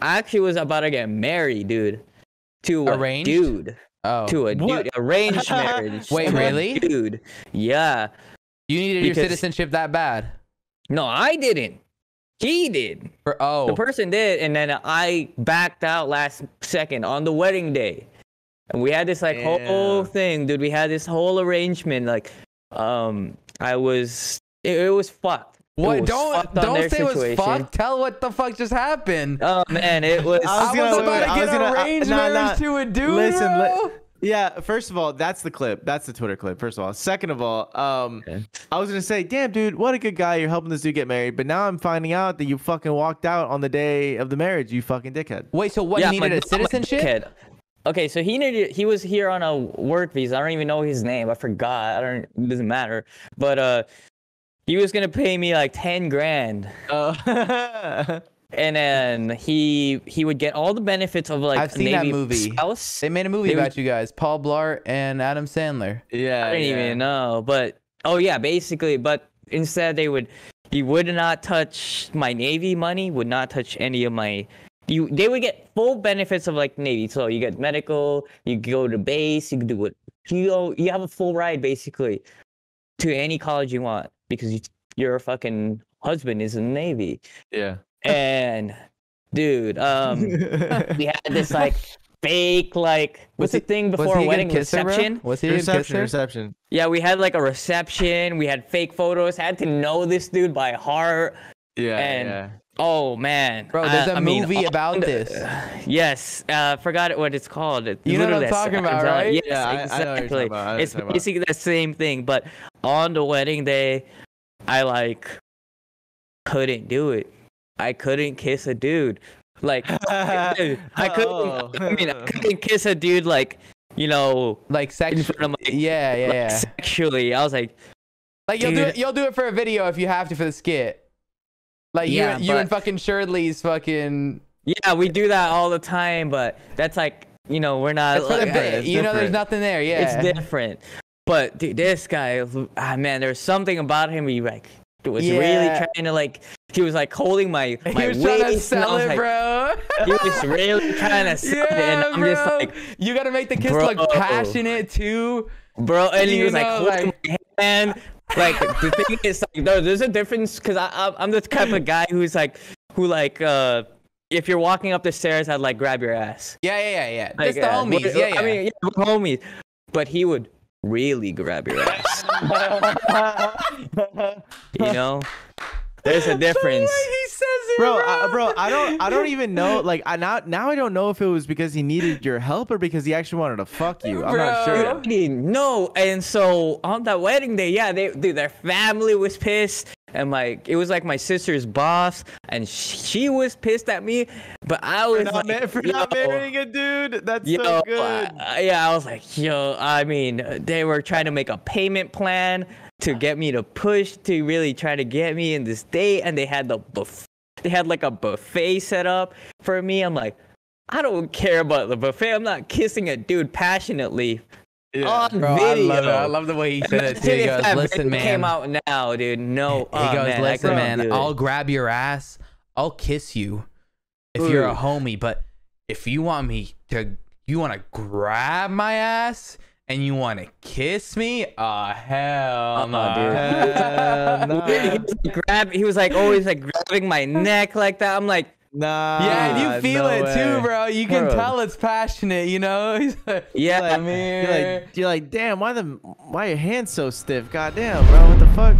I actually was about to get married, dude. To a dude. Oh, To a What? dude. Arranged marriage. Wait, really? Dude. Yeah. you needed your citizenship that bad? No, I didn't. He did. For, oh, The person did, and then I backed out last second on the wedding day. And we had this like whole thing, dude. We had this whole arrangement. Like, um, I was, it, it was fucked. It what? Don't don't say it was fucked. Tell what the fuck just happened. Oh man, it was. I was I gonna- about to get gonna- I- arranged nah, nah. to a dude. Listen, bro. li- yeah. First of all, that's the clip. That's the Twitter clip. First of all. Second of all, um, Okay. I was gonna say, damn, dude, what a good guy. You're helping this dude get married. But now I'm finding out that you fucking walked out on the day of the marriage. You fucking dickhead. Wait, so what? Yeah, you my- needed a citizenship? dickhead. Okay, so he needed. He was here on a work visa. I don't even know his name. I forgot. I don't. It doesn't matter. But uh, he was gonna pay me like ten grand. Uh, and then he he would get all the benefits of like I've a seen that Navy movie. spouse. They made a movie They about would- you guys, Paul Blart and Adam Sandler. yeah. I didn't yeah. even know, but oh yeah, basically. But instead, they would he would not touch my Navy money. Would not touch any of my. You they would get full benefits of like Navy. So you get medical. You go to base. You can do what you go. You have a full ride basically to any college you want because you, your fucking husband is in the Navy. Yeah. And dude, um. we had this like fake like what's the thing Was before he a a wedding good kisser, bro? reception? Was he Reception. kisser? Reception. Yeah, we had like a reception. We had fake photos. Had to know this dude by heart. Yeah. And- yeah. Oh man, Bro, there's a a movie about this. Yes, uh, forgot what it's called. It's You know what I'm talking about, right? Yes, Yeah, I- I know what you're talking exactly. about. I It's you're about. basically the same thing, but on the wedding day, I like couldn't do it. I couldn't kiss a dude. Like dude, I couldn't. Oh. I mean, I couldn't kiss a dude like you know Like in sex. front of my Yeah, yeah, like, yeah. sexually. I was like, Like you'll do it. You'll do it for a video if you have to for the skit. Like Yeah, you, you and fucking Cherdleys fucking. yeah, we do that all the time, but that's like you know we're not. It's for the like, bit. You know, there's nothing there. Yeah. It's different. But dude, this guy, ah, man, there's something about him. He like was really trying to like. He was like holding my my he was trying to waist, and I sell it, like, bro. He was really trying to sell it, and yeah, I'm bro. just like, you gotta make the kiss Bro. look passionate too. bro, and he was like know, holding like- my hand. Like the thing is, like, no, there's a difference because I I'm, I'm the type of guy who's like who like uh if you're walking up the stairs, I'd like grab your ass. Yeah, yeah, yeah, yeah. Like, Just the uh, homies. Yeah, yeah. I mean, yeah, homies. But he would really grab your ass. you know, there's a difference. he says it, bro, I, bro, I don't, I don't even know. Like, I now, now I don't know if it was because he needed your help or because he actually wanted to fuck you. I'm not sure. No. And so on that wedding day, yeah, they dude, their family was pissed. And like it was like my sister's boss, and she was pissed at me. But I was For not, like, ma- for not marrying a dude. That's Yo, so good. uh, yeah, I was like, yo, I mean, they were trying to make a payment plan to get me to push to really try to get me in this date, and they had the buff- they had like a buffet set up for me. I'm like, I don't care about the buffet. I'm not kissing a dude passionately Yeah. on Bro, I video. love it. I love the way he said it too. He goes, that "Listen, video man." came out now, dude. No, He oh, goes, man, I "Listen, man. I'll grab your ass. I'll kiss you if you're a homie. But if you want me to, you want to grab my ass." And you want to kiss me? Oh hell Uh-uh, no, dude. Hell nah. he was like, grab. He was like always like grabbing my neck like that. I'm like, Nah. Yeah, and you feel no it too, bro. You can Bro. tell it's passionate. You know? He's like, yeah, come You're like, you're like, damn, why the, why your hands so stiff? Goddamn, bro, what the fuck?